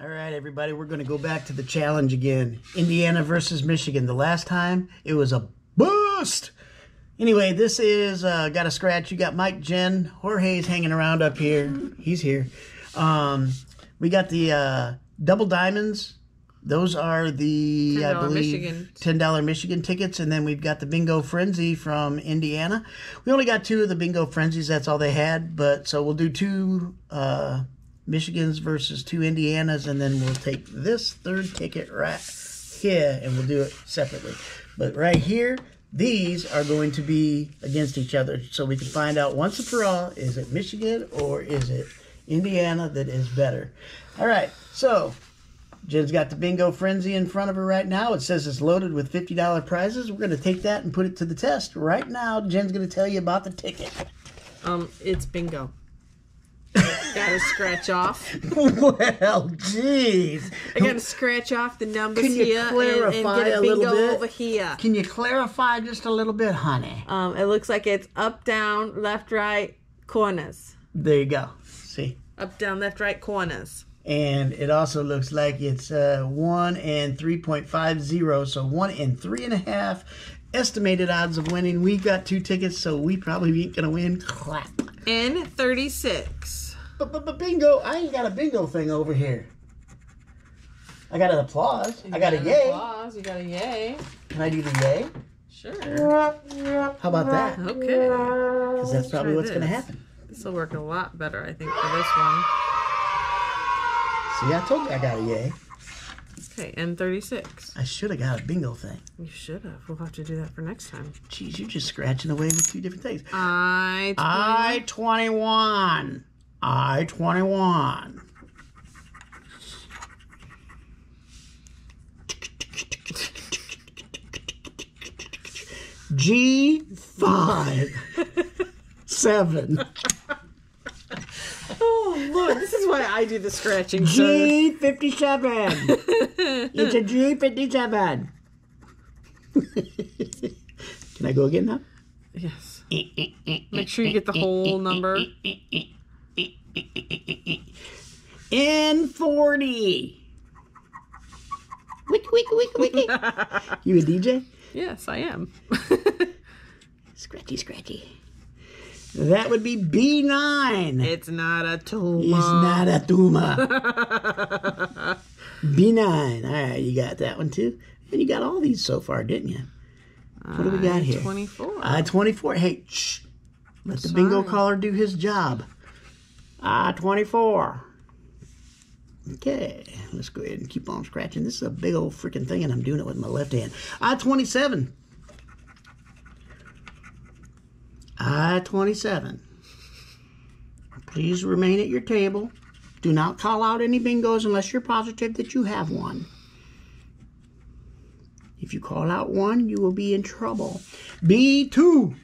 All right, everybody, we're going to go back to the challenge again. Indiana versus Michigan. The last time it was a bust. Anyway, this is uh, Gotta Scratch. You got Mike, Jen, Jorge's hanging around up here. He's here. Um, we got the uh, double diamonds. Those are the I $10 believe Michigan. ten dollar Michigan tickets, and then we've got the Bingo Frenzy from Indiana. We only got two of the Bingo Frenzies. That's all they had. But so we'll do two uh, Michigans versus two Indianas, and then we'll take this third ticket right here, and we'll do it separately. But right here, these are going to be against each other, so we can find out once and for all: is it Michigan or is it Indiana that is better? All right, so. Jen's got the bingo frenzy in front of her right now. It says it's loaded with $50 prizes. We're going to take that and put it to the test. Right now, Jen's going to tell you about the ticket. Um, it's bingo. Gotta scratch off. well, jeez. I gotta scratch off the numbers Can you here and, and get a a little bingo bit? over here. Can you clarify just a little bit, honey? Um, it looks like it's up, down, left, right, corners. There you go. See? Up, down, left, right, corners. And it also looks like it's uh, 1 and 3.50, so 1 and 3.5 estimated odds of winning. We've got two tickets, so we probably ain't going to win. Clap. N thirty six. But, but, but bingo, I ain't got a bingo thing over here. I got an applause. I got a yay. Applause. You got a yay. Can I do the yay? Sure. How about that? Okay. Because that's probably what's going to happen. This will work a lot better, I think, for this one. See, I told you I got a yay. Okay, thirty six. I should have got a bingo thing. You should have. We'll have to do that for next time. Jeez, you're just scratching away with two different things. I. I 21. G5. 7. Oh, look, this is why I do the scratching. G57. it's a G57. Can I go again now? Yes. Eh, eh, eh, Make sure you get the whole number. N40. Wiki, wiki, wiki, wiki. you a DJ? Yes, I am. Scratchy, scratchy. That would be B9. it's not a tumor. It's not a tumor. B9. All right, you got that one too. And you got all these so far, didn't you? What do we got here? I-24. I 24. Hey, shh. Let the bingo caller do his job. I 24. Okay, let's go ahead and keep on scratching. This is a big old freaking thing, and I'm doing it with my left hand. I 27. I 27. Please remain at your table. Do not call out any bingos unless you're positive that you have one. If you call out one, you will be in trouble. B2.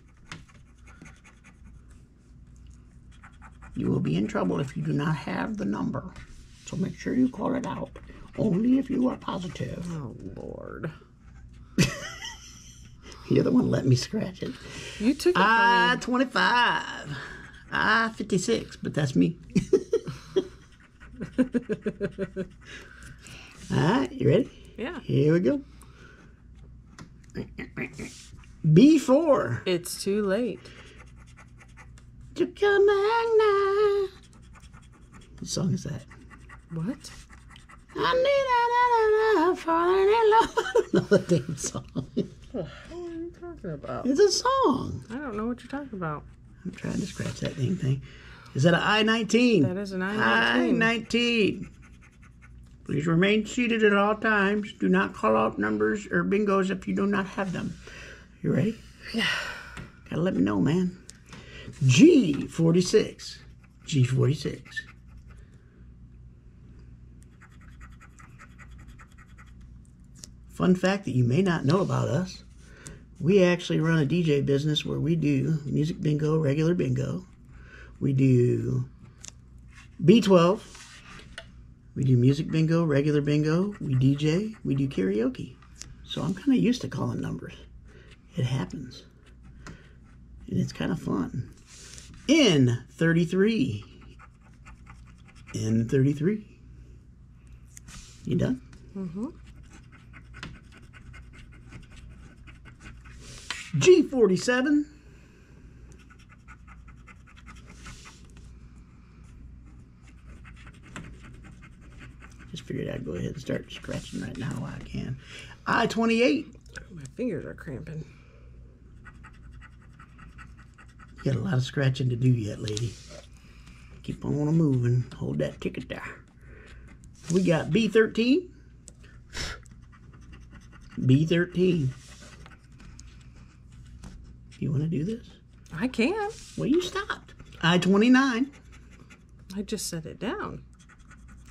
You will be in trouble if you do not have the number. So make sure you call it out. Only if you are positive. Oh, Lord. You're the one let me scratch it. You took it I ah, 25. I 56, but that's me. All right, you ready? Yeah. Here we go. B4. It's too late. To come back now. What song is that? What? I need a falling in love. I don't know the damn song. What are you talking about? It's a song. I don't know what you're talking about. I'm trying to scratch that dang thing. Is that an I-19? That is an I-19. I-19. Please remain seated at all times. Do not call out numbers or bingos if you do not have them. You ready? Yeah. Gotta let me know, man. G46. G46. Fun fact that you may not know about us we actually run a DJ business where we do music bingo, regular bingo. We do B12. We do music bingo, regular bingo. We DJ. We do karaoke. So I'm kind of used to calling numbers. It happens. And it's kind of fun. N33. N33. You done? Mm-hmm. G47. Just figured I'd go ahead and start scratching right now while I can. I-28. My fingers are cramping. You got a lot of scratching to do yet, lady. Keep on moving. Hold that ticket there. We got B13. B13. You want to do this? I can. Well, you stopped. I-29. I just set it down.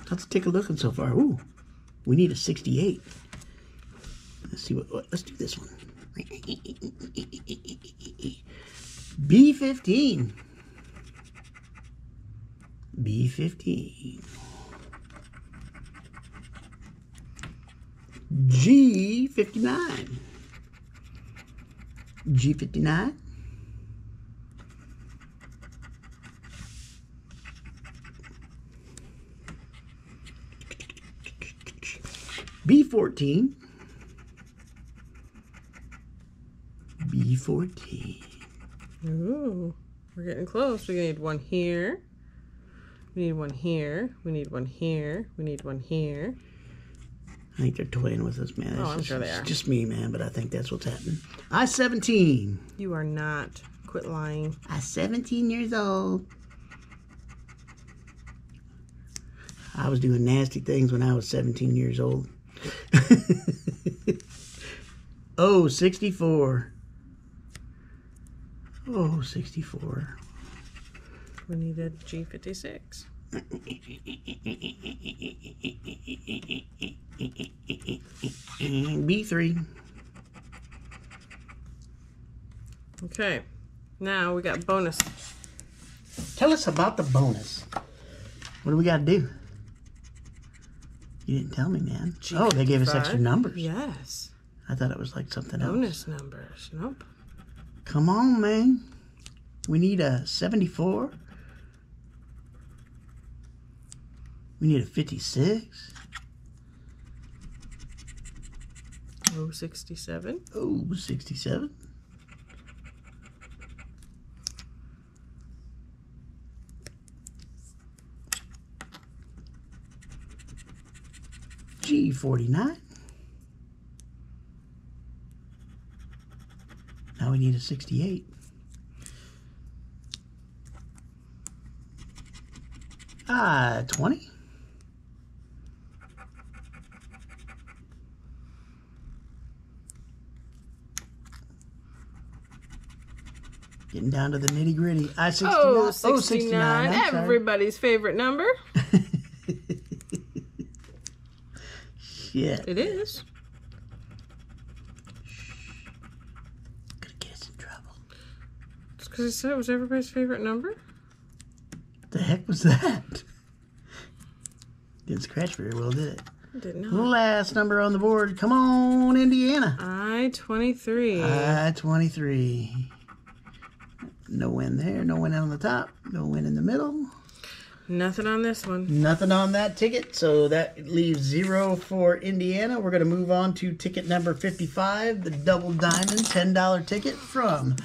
Let's take a look so far. Ooh, we need a 68. Let's see what, what let's do this one. B15. B15. G59. G59. B14. B14. Ooh, we're getting close. We need one here. We need one here. We need one here. We need one here. I think they're toying with us, man. Oh, It's I'm just, sure they it's are. just me, man, but I think that's what's happening. I 17. You are not. Quit lying. I 17 years old. I was doing nasty things when I was 17 years old. oh, 64. Oh, 64. We need a G56. B3. Okay. Now we got bonus. Tell us about the bonus. What do we got to do? You didn't tell me, man. Oh, they gave us extra numbers. Yes. I thought it was like something else. Bonus numbers. Nope. Come on, man. We need a 74. We need a 56. Oh, 67. Oh, 67. G49. We need a 68. Ah, 20. Getting down to the nitty gritty. I 69. Oh, Oh, 69. 69. Sorry. Everybody's favorite number. Shit. It is. Gonna get us in trouble. Just because I said it was everybody's favorite number. The heck was that? Didn't scratch very well, did it? Didn't know. Last number on the board. Come on, Indiana. I 23. I 23. No win there. No win on the top. No win in the middle. Nothing on this one. Nothing on that ticket. So that leaves zero for Indiana. We're going to move on to ticket number 55, the double diamond $10 ticket from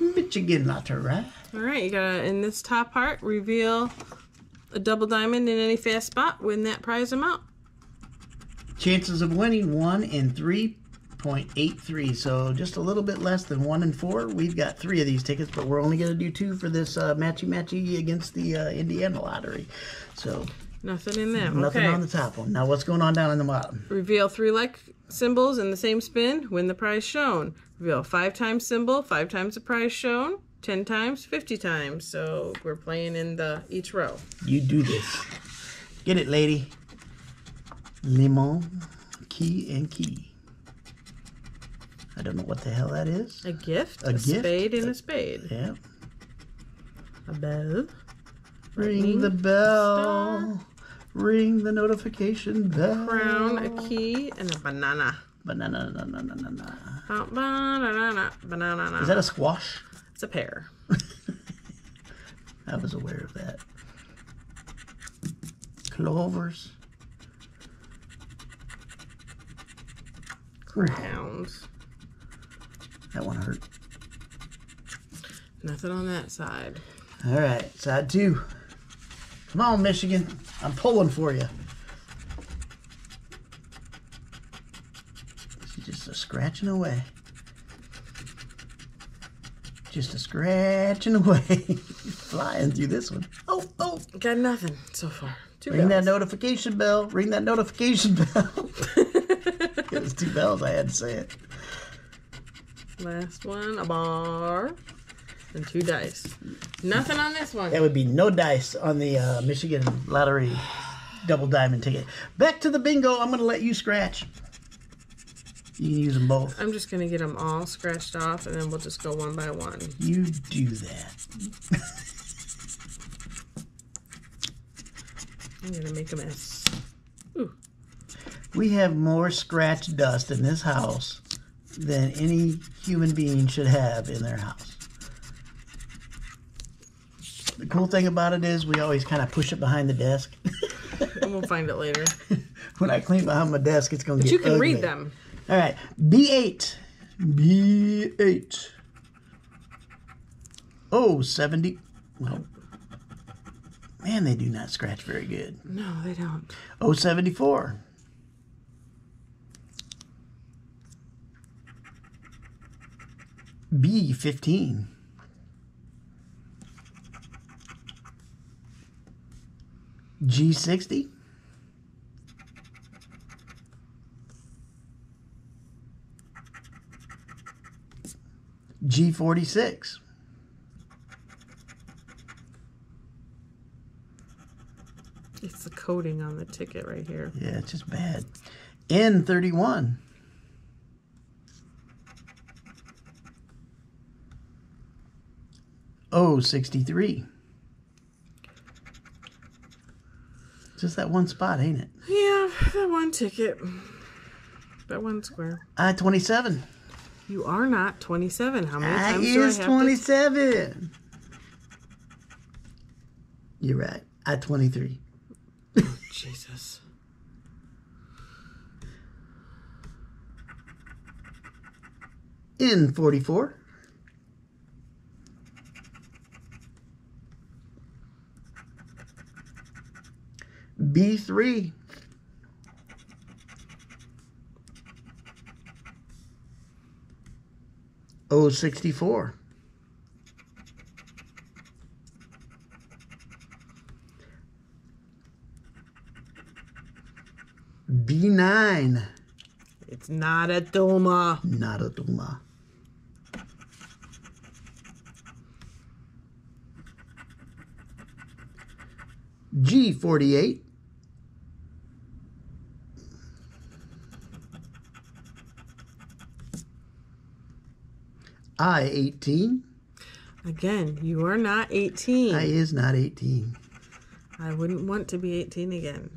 Michigan Lottery. All right, you gotta in this top part reveal a double diamond in any fast spot. Win that prize amount. Chances of winning 1 in 3.83. So just a little bit less than 1 in 4. We've got three of these tickets, but we're only going to do two for this uh, matchy matchy against the uh, Indiana lottery. So Nothing in them. nothing okay. on the top one. Now what's going on down in the bottom? Reveal three like symbols in the same spin. Win the prize shown. Reveal five times symbol. Five times the prize shown. Ten times. Fifty times. So we're playing in the each row. You do this. Get it, lady. Limon, key, and key. I don't know what the hell that is. A gift. A A, gift? spade and a spade. Yeah. A bell. Ring the bell. Ring the notification bell. Crown. A key and a banana. Banana, na, na, na, na, na. Ba- Banana. Banana. Is that a squash? It's a pear. I was aware of that. Clovers. Greyhounds. That one hurt. Nothing on that side. All right, side two. Come on, Michigan. I'm pulling for you. She's just a scratching away. Just a scratching away. Flying through this one. Oh, oh. Got nothing so far. Two Ring that notification bell. Ring that notification bell. it was two bells. I had to say it. Last one, a bar. And two dice. Nothing on this one. That would be no dice on the uh, Michigan Lottery double diamond ticket. Back to the bingo. I'm going to let you scratch. You can use them both. I'm just going to get them all scratched off and then we'll just go one by one. You do that. I'm going to make a mess. We have more scratch dust in this house than any human being should have in their house. The cool thing about it is we always kind of push it behind the desk. And we'll find it later. when I clean behind my desk, it's going to But get you can ugly. read them. All right, B8. B8. Oh, 70. Well, man, they do not scratch very good. No, they don't. Oh, 74. B15. G60. G46. It's the coding on the ticket right here. Yeah, it's just bad. N31. O63. Just that one spot, ain't it? Yeah, that one ticket. That one square. I 27. You are not 27. How many I times do I is have 27. You're right. I 23. to... Jesus. N 44. B3. O 64. B9. It's not a Doma. Not a Duma. G48. I18. Again, you are not 18. I is not 18. I wouldn't want to be 18 again.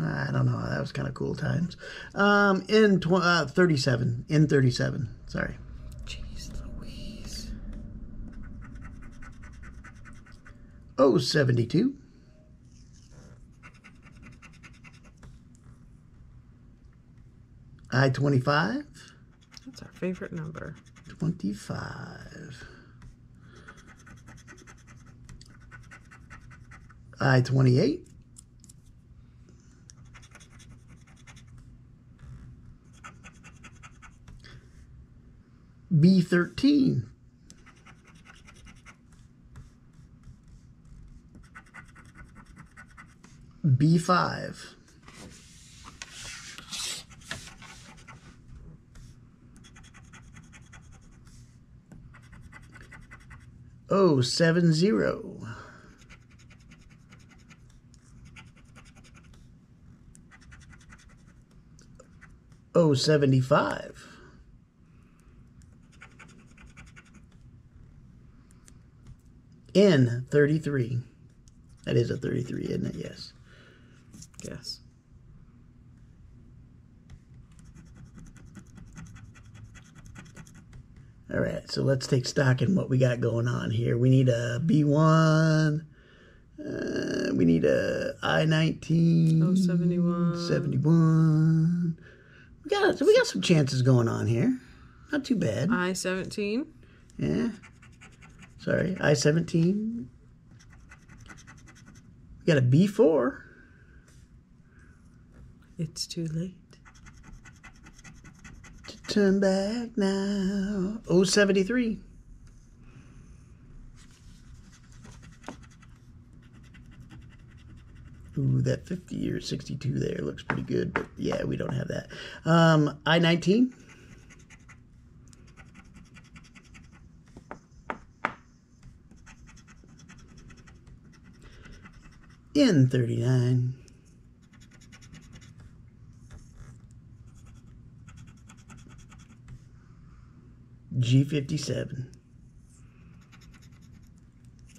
I don't know. That was kind of cool times. Um, in tw- uh, 37. In 37. Sorry. Jeez Louise. Oh, 72. I 25. That's our favorite number. 25. I 28. B 13. B5. Oh, seven zero. Oh, 75. N 33. That is a 33, isn't it? Yes. Yes. All right, so let's take stock in what we got going on here. We need a B1. Uh, we need a I-19. Oh, 71. 71. We got so we got some chances going on here. Not too bad. I seventeen. Yeah. Sorry, I seventeen. We got a B four. It's too late turn back now. 073. Ooh, that 50 or 62 there looks pretty good, but yeah, we don't have that. Um, I 19. N39. G57.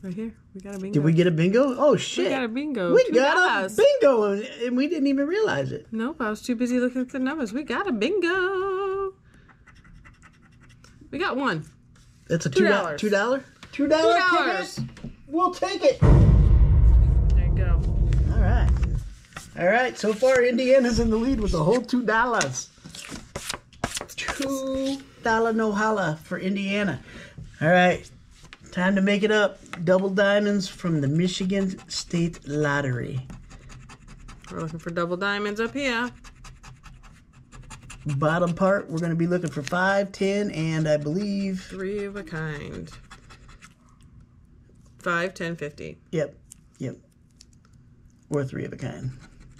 Right here. We got a bingo. Did we get a bingo? Oh, shit. We got a bingo. We Two got dollars. a bingo and- we didn't even realize it. Nope, I was too busy looking at the numbers. We got a bingo. We got one. That's a Two two dollar. dollars. Two dollar. Two Two dollar dollars. ticket. We'll take it. There you go. All right. All right. So far, Indiana's in the lead with a whole two dollars. Two dollar no holla for Indiana. All right. Time to make it up. Double diamonds from the Michigan State Lottery. We're looking for double diamonds up here. Bottom part, we're going to be looking for five, ten, and I believe, Three of a kind. Five, ten, fifty. yep, yep, or three of a kind.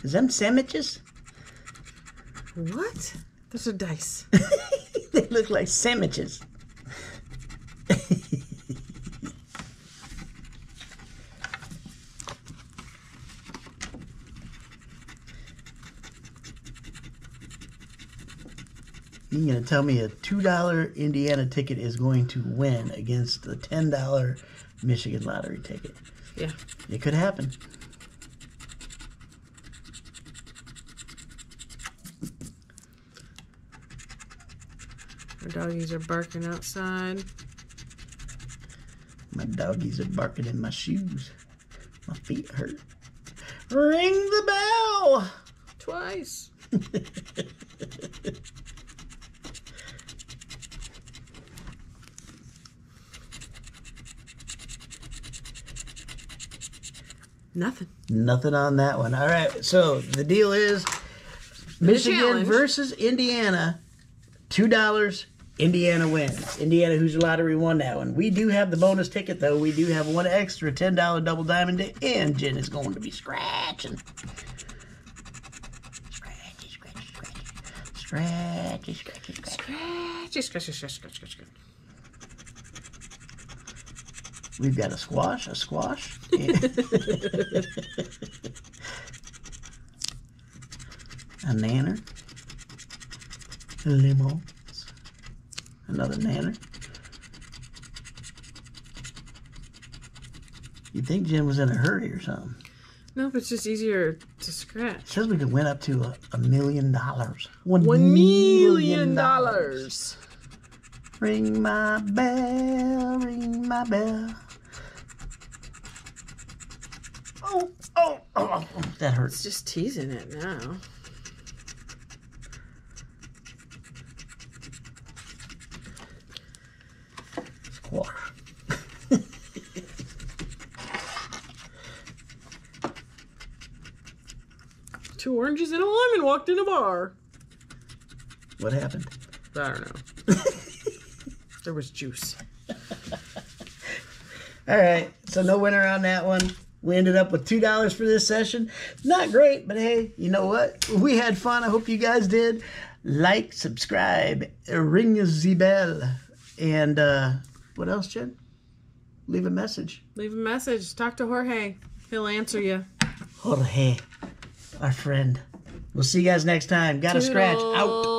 Is them sandwiches? What? Those are dice. they look like sandwiches. You're gonna tell me a two dollar Indiana ticket is going to win against the ten dollar Michigan lottery ticket? Yeah. It could happen. Our doggies are barking outside. My doggies are barking in my shoes. My feet hurt. Ring the bell! Twice. Nothing. Nothing on that one. All right, so the deal is Michigan versus Indiana. Two dollars. Indiana wins. Indiana Hoosier Lottery won that one. We do have the bonus ticket though. We do have one extra ten dollar double diamond, and Jen is going to be scratching. Scratchy, scratchy, scratchy, scratchy, scratchy, scratchy. Scratch, scratch, scratch, scratch, scratch, scratch. We've got a squash, a squash. a nanner. Limos. Another nanner. You'd think Jim was in a hurry or something. Nope, it's just easier to scratch. Says we could win up to a, a million dollars. One One million dollars. Ring my bell, ring my bell. Oh, oh, oh, oh, that hurts. It's just teasing it now. Squash. Two oranges and a lemon walked in a bar. What happened? I don't know. there was juice. All right, so no winner on that one. We ended up with two dollars for this session. Not great, but hey, you know what? We had fun. I hope you guys did. Like, subscribe, ring the bell, and uh, what else, Jen? Leave a message. Leave a message. Talk to Jorge. He'll answer you. Jorge, our friend. We'll see you guys next time. Got to scratch out.